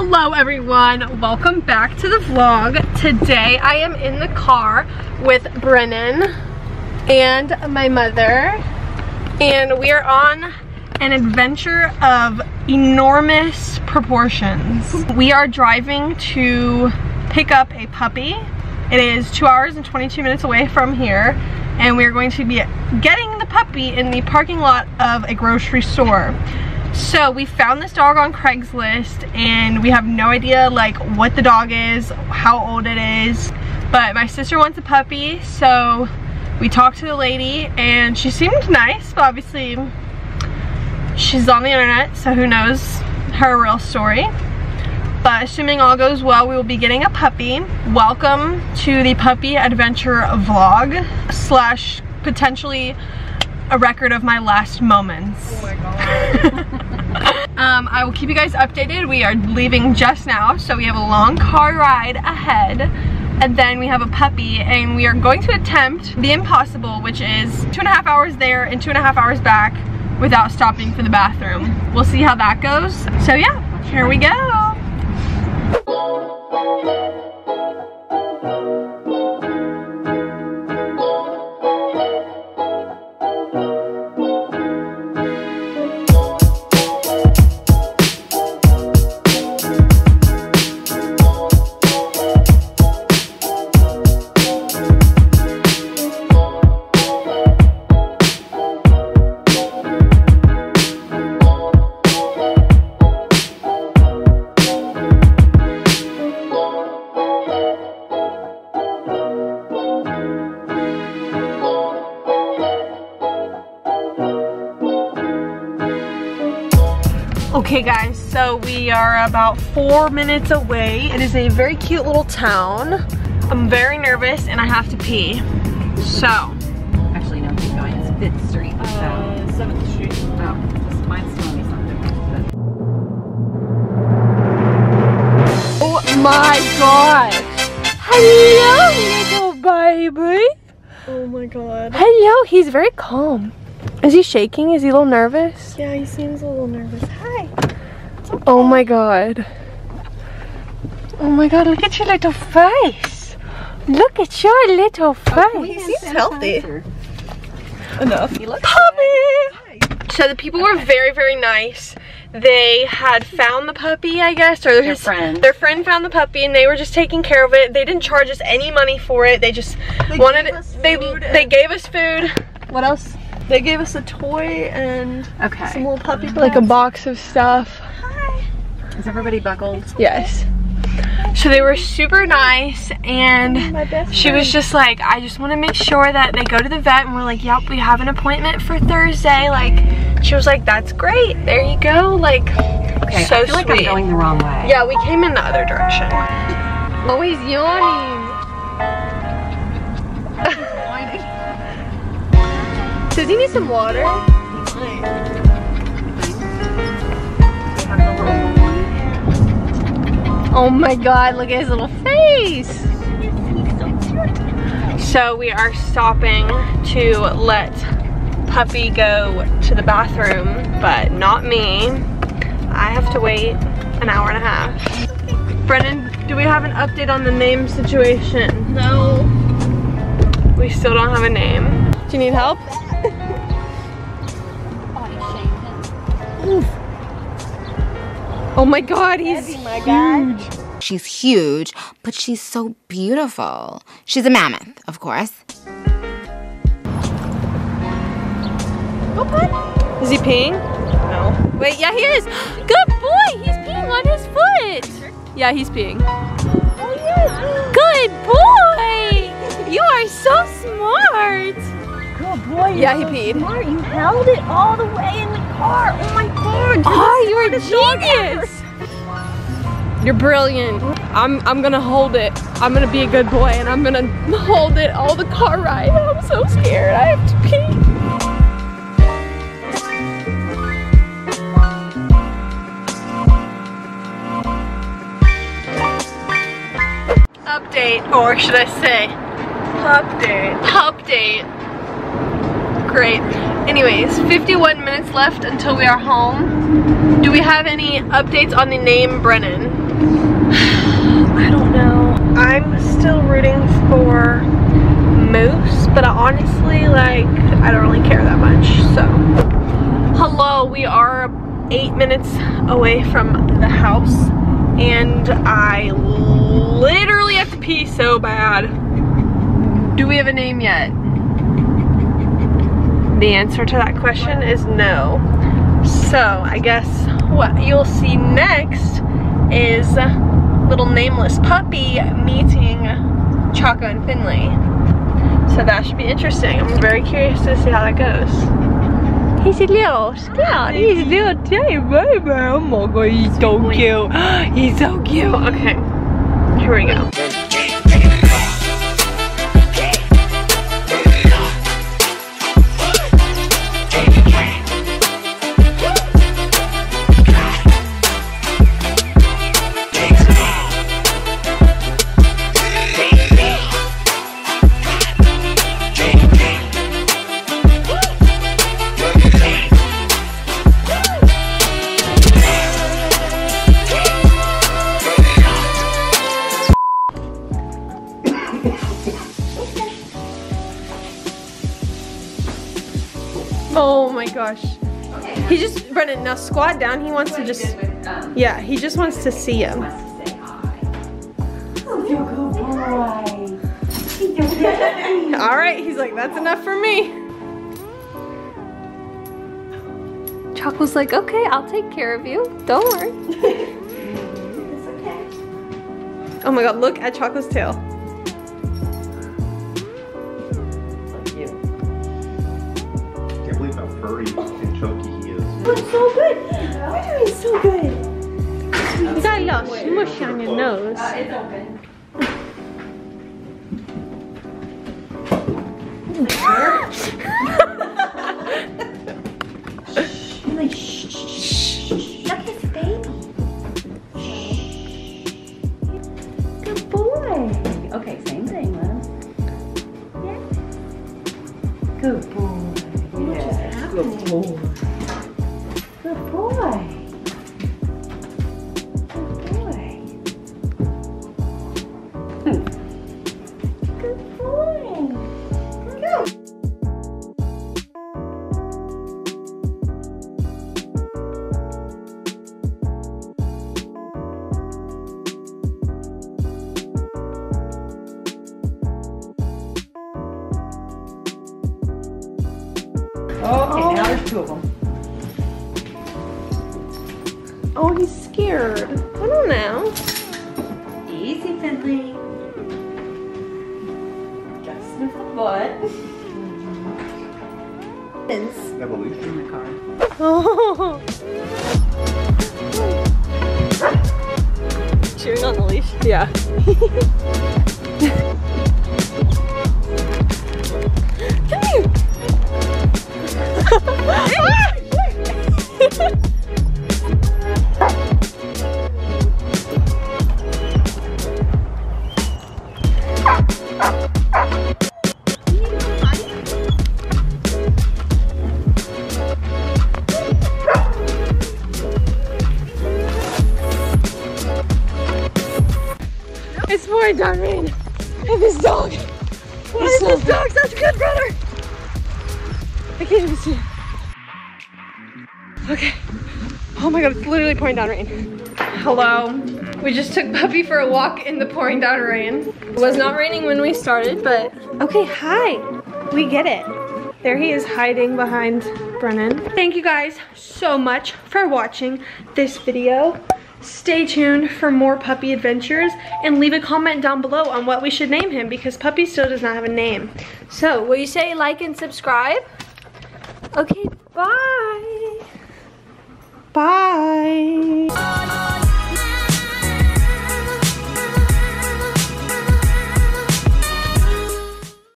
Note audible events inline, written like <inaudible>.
Hello everyone, welcome back to the vlog. Today I am in the car with Brennan and my mother and we are on an adventure of enormous proportions. We are driving to pick up a puppy. It is two hours and 22 minutes away from here and we are going to be getting the puppy in the parking lot of a grocery store. So we found this dog on Craigslist and we have no idea like what the dog is, how old it is. But my sister wants a puppy, so we talked to the lady and she seemed nice, but obviously she's on the internet, so who knows her real story. But assuming all goes well, we will be getting a puppy. Welcome to the puppy adventure vlog slash potentially a record of my last moments. Oh my god. <laughs> um, I will keep you guys updated. We are leaving just now, so we have a long car ride ahead. And then we have a puppy and we are going to attempt the impossible, which is two and a half hours there and two and a half hours back without stopping for the bathroom. We'll see how that goes. So yeah, here we go. Okay guys, so we are about four minutes away. It is a very cute little town. I'm very nervous and I have to pee. So. Actually, no, keep going. It's 5th Street. Uh, 7th Street. Oh, mine's telling me something. Oh my god. Hello, little baby. Oh my god. Hello, he's very calm. Is he shaking? Is he a little nervous? Yeah, he seems a little nervous. Hi. Okay. Oh my god. Oh my god, look at your little face. Look at your little face. Oh, he seems healthy. Enough. He looks Puppy! So the people were very, very nice. They had found the puppy, I guess, or their his, friend. Their friend found the puppy, and they were just taking care of it. They didn't charge us any money for it. They just they wanted it. They they gave us food. What else? They gave us a toy and okay. some little puppy Like a box of stuff. Hi. Is everybody buckled? Yes. So they were super nice and she was just like, I just want to make sure that they go to the vet and we're like, yep, we have an appointment for Thursday. Like, she was like, that's great. There you go. Like, okay, so I feel sweet. like I'm going the wrong way. Yeah, we came in the other direction. He's yawning. <laughs> Does he need some water? Oh my god, look at his little face. So we are stopping to let Puppy go to the bathroom, but not me. I have to wait an hour and a half. Brennan, do we have an update on the name situation? No. We still don't have a name. Do you need help? Oh my god, he's Heavy, my huge. Guy. She's huge, but she's so beautiful. She's a mammoth, of course. Okay. Is he peeing? No. Wait, yeah he is. Good boy, he's peeing on his foot. Yeah, he's peeing. Oh, yes. Good boy. You are so smart. Good boy. Yeah, he peed. Smart. You held it all the way in the car. Oh my god. Oh, you're ah, a genius. You're brilliant. I'm I'm gonna hold it. I'm gonna be a good boy and I'm gonna hold it all the car ride. Oh, I'm so scared. I have to pee. Update, or should I say, update? Update great. Anyways, 51 minutes left until we are home. Do we have any updates on the name Brennan? <sighs> I don't know. I'm still rooting for Moose, but I honestly, like, I don't really care that much, so. Hello, we are eight minutes away from the house, and I literally have to pee so bad. Do we have a name yet? The answer to that question is no. So I guess what you'll see next is little nameless puppy meeting Choco and Finley. So that should be interesting. I'm very curious to see how that goes. He's a little scout. He's a little tiny baby. Oh my god, he's so cute. <gasps> He's so cute. Okay, here we go. Oh my gosh. He just, Brennan, now squat down. He wants to just, yeah, he just wants to see him. <laughs> All right, he's like, that's enough for me. Choco's like, okay, I'll take care of you. Don't worry. <laughs> Oh my god, look at Choco's tail. Furry and chunky he is. We're so good. We're doing so good. You got a little smush on your nose. Uh, like, two of them. Oh, he's scared. I don't know. Easy, Finley. Just sniff the butt. Evolution. In the car. Oh. <laughs> Chewing on the leash? Yeah. <laughs> Down rain. And this dog. Why is this dog such a good brother? I can't even see it. Okay. Oh my god, it's literally pouring down rain. Hello. We just took Puppy for a walk in the pouring down rain. It was not raining when we started, but okay, hi. We get it. There he is hiding behind Brennan. Thank you guys so much for watching this video stay tuned for more puppy adventures and leave a comment down below on what we should name him because puppy still does not have a name. So will you say like and subscribe? Okay, bye. Bye.